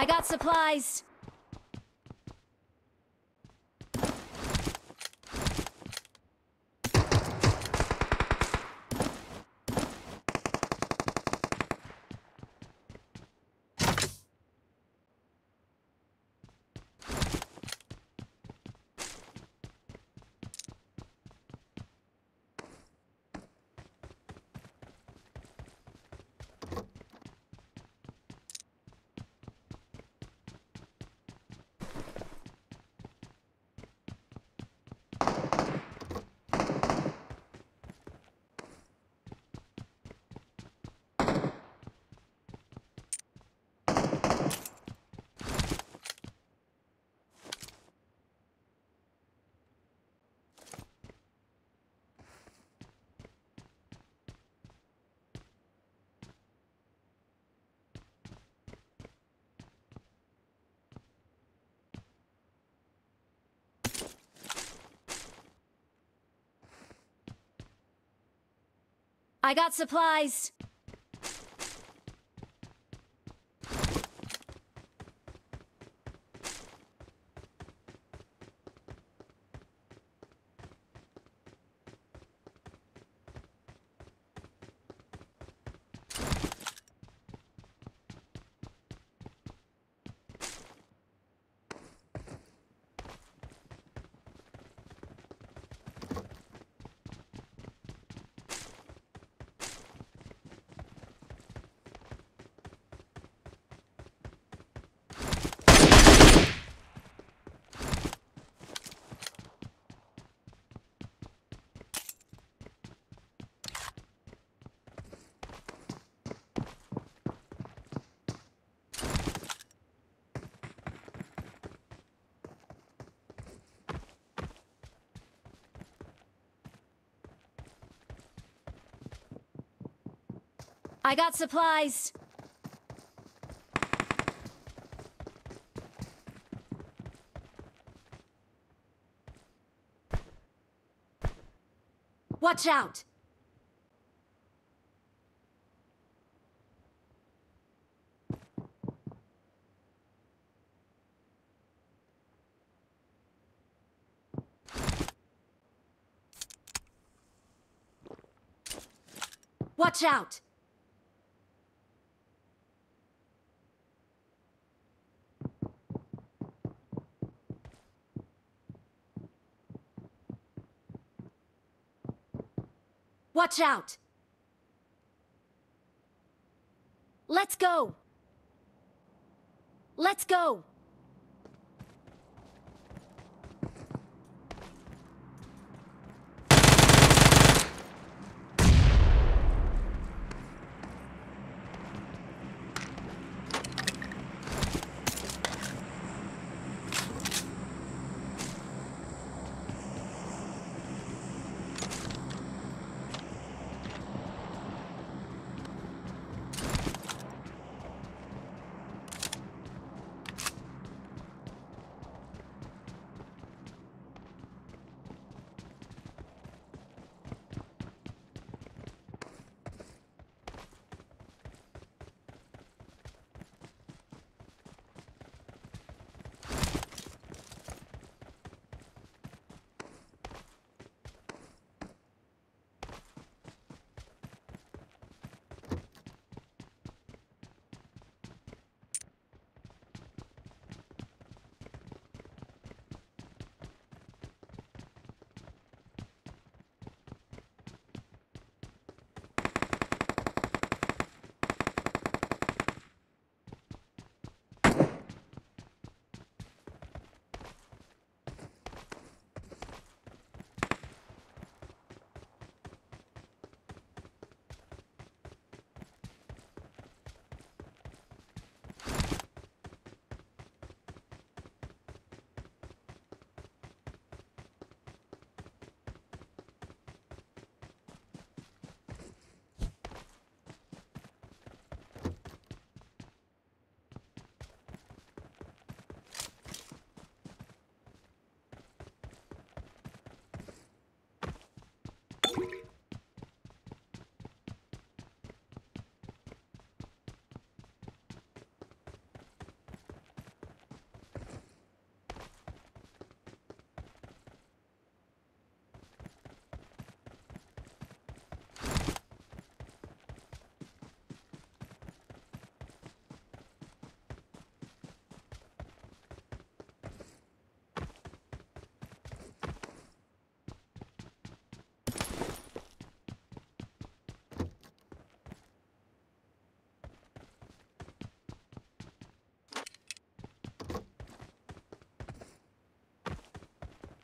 I got supplies. I got supplies. I got supplies. Watch out! Watch out! Watch out! Let's go! Let's go!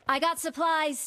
I got supplies.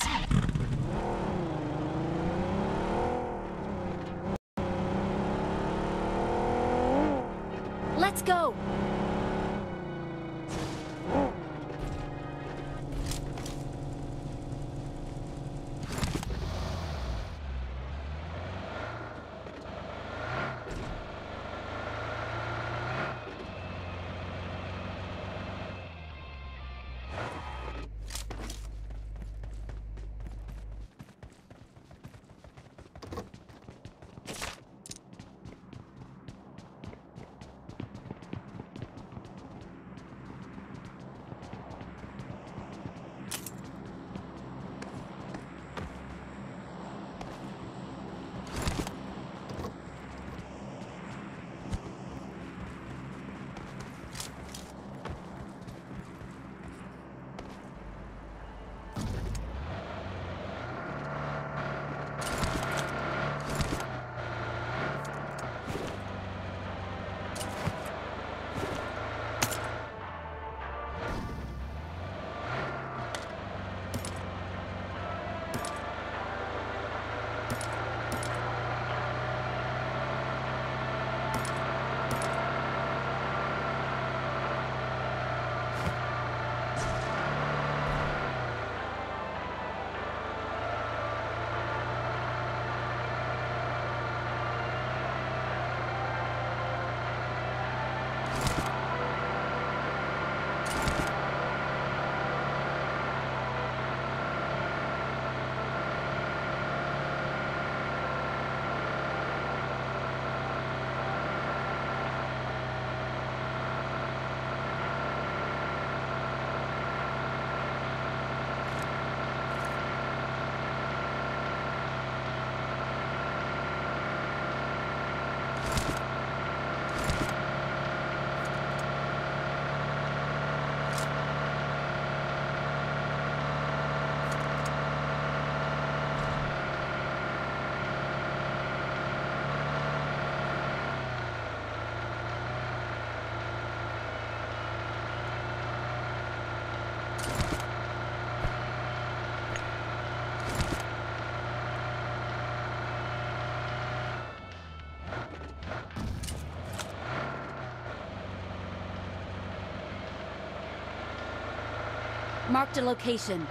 Marked a location.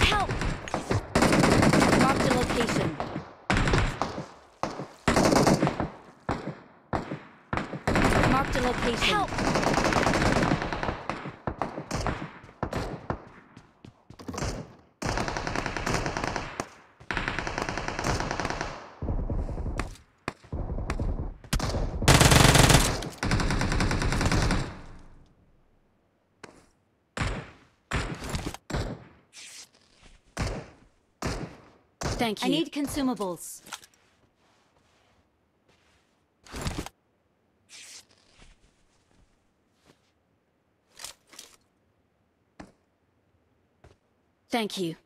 Help! Marked a location. Marked a location. Help! Thank you. I need consumables. Thank you.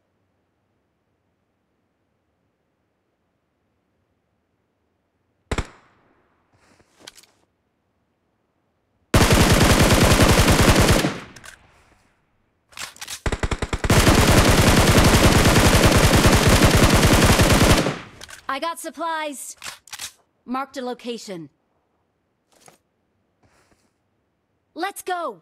I got supplies. Marked a location. Let's go!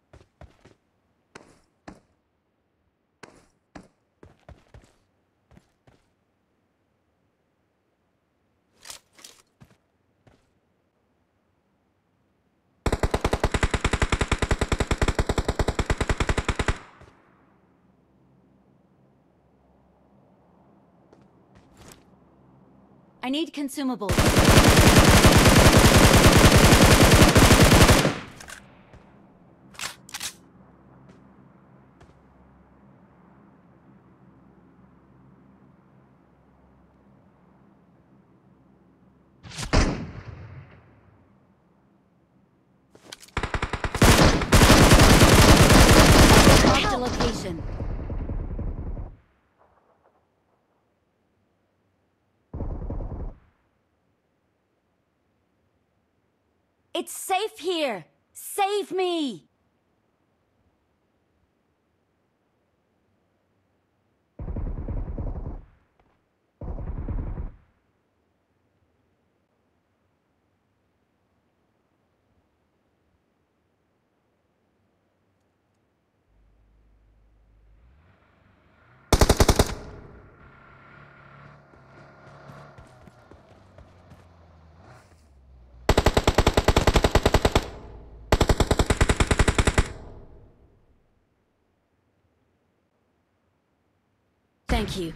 I need consumables. Marked a location. It's safe here! Save me! Thank you.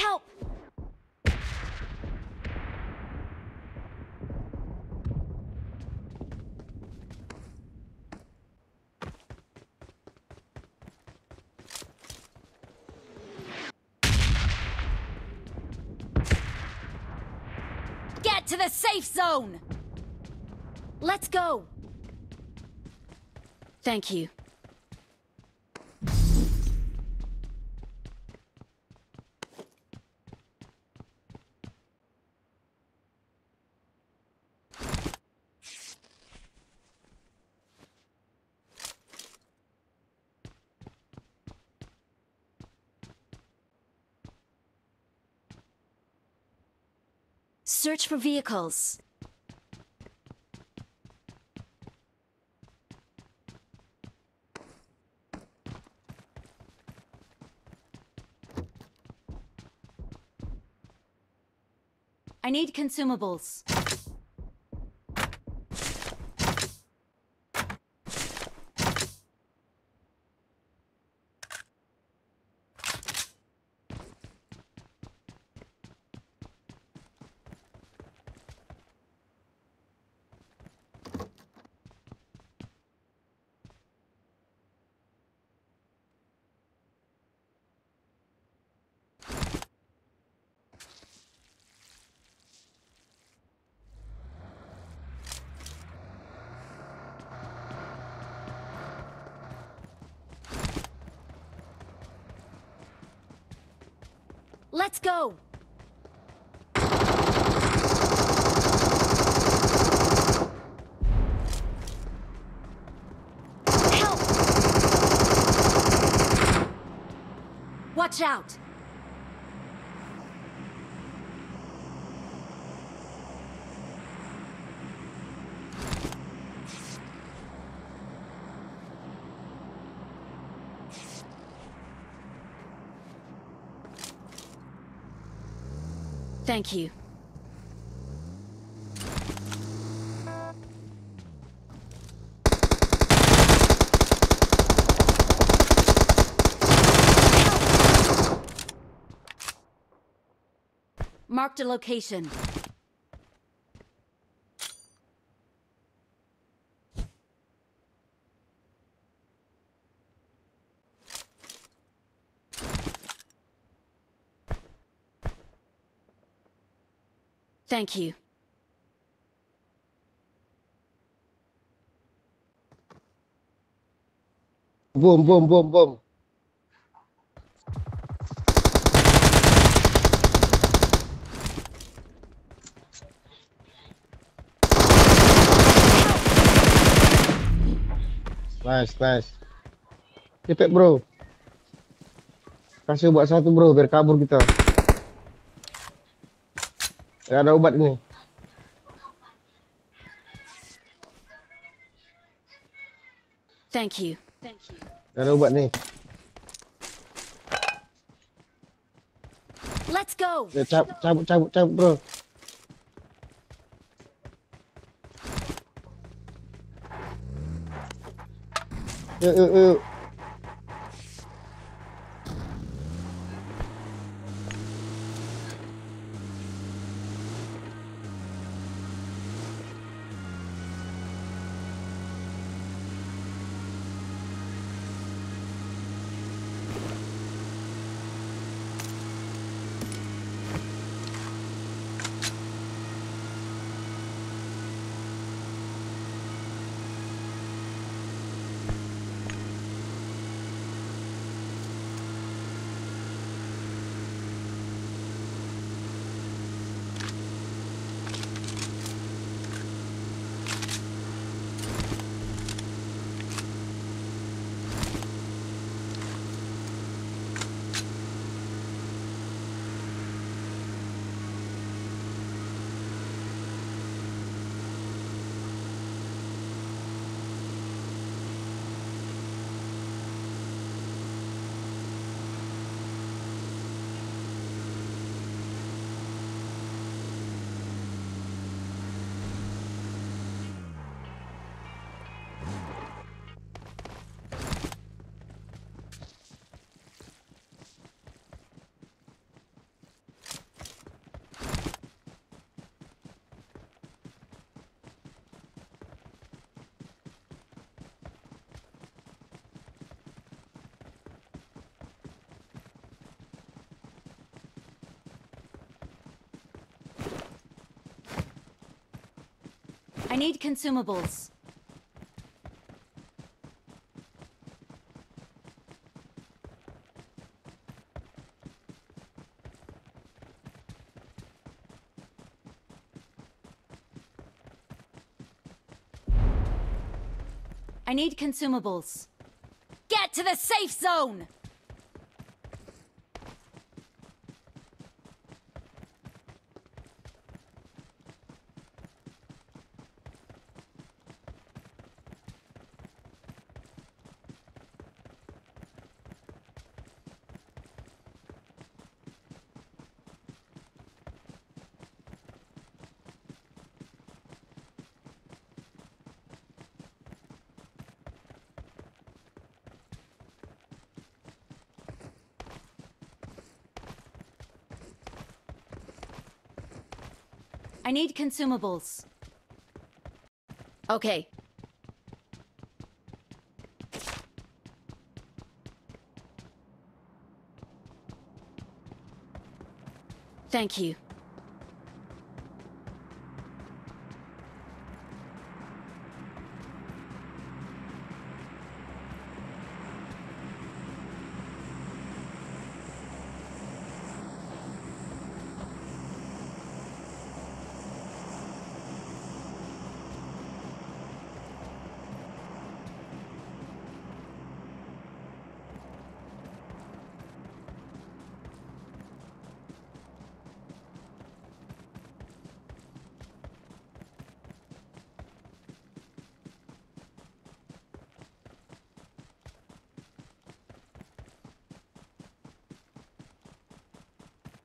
Help! Get to the safe zone! Let's go! Thank you. For vehicles. I need consumables. Let's go! Help! Watch out! Thank you. Marked a location. Thank you. Boom, boom, boom, boom. Nice, nice. Cepet bro. Kasih buat satu bro, biar kabur kita. ra đâu bệnh này Thank you. Ra đâu bận đi. Let's go. Để chạm chạm chạm chạm bro. Ừ ừ ừ. I need consumables. I need consumables. Get to the safe zone! I need consumables. Okay. Thank you.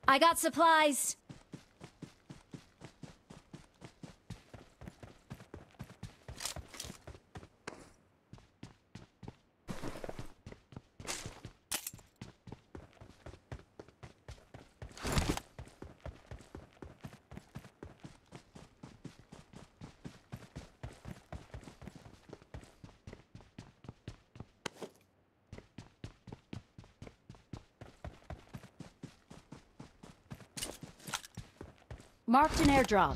I got supplies. Marked an airdrop.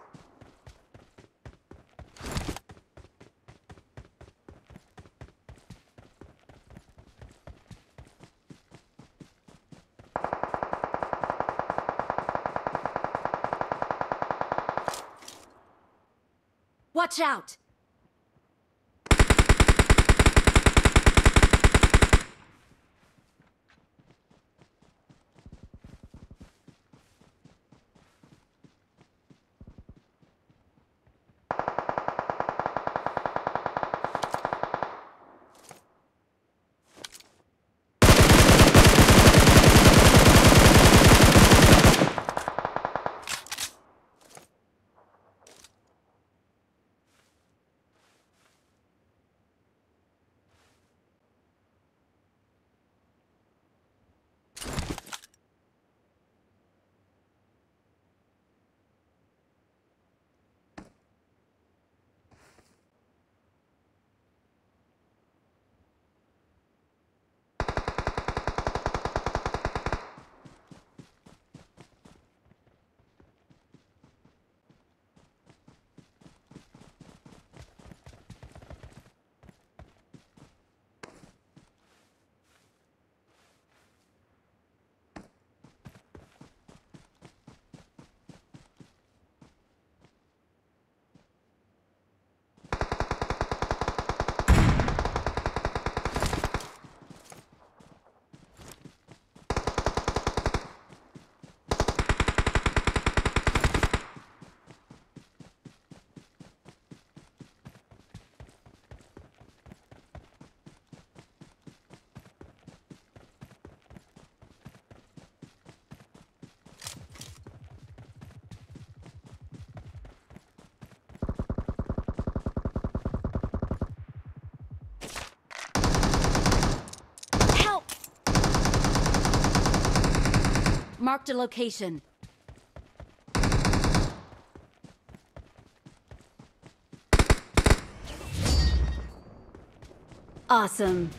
Watch out! Help! Marked a location. Awesome.